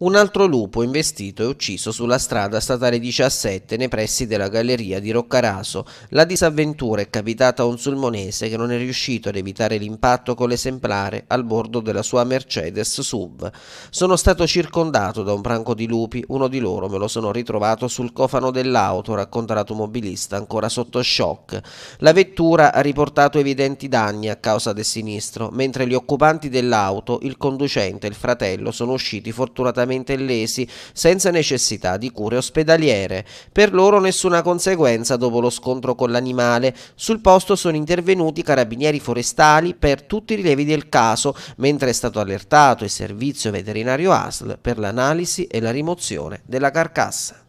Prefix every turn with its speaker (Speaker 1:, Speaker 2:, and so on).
Speaker 1: Un altro lupo investito e ucciso sulla strada statale 17 nei pressi della galleria di Roccaraso. La disavventura è capitata a un sulmonese che non è riuscito ad evitare l'impatto con l'esemplare al bordo della sua Mercedes SUV. Sono stato circondato da un branco di lupi, uno di loro me lo sono ritrovato sul cofano dell'auto, racconta l'automobilista ancora sotto shock. La vettura ha riportato evidenti danni a causa del sinistro, mentre gli occupanti dell'auto, il conducente e il fratello sono usciti fortunatamente gravemente lesi senza necessità di cure ospedaliere. Per loro nessuna conseguenza dopo lo scontro con l'animale. Sul posto sono intervenuti carabinieri forestali per tutti i rilevi del caso, mentre è stato allertato il servizio veterinario ASL per l'analisi e la rimozione della carcassa.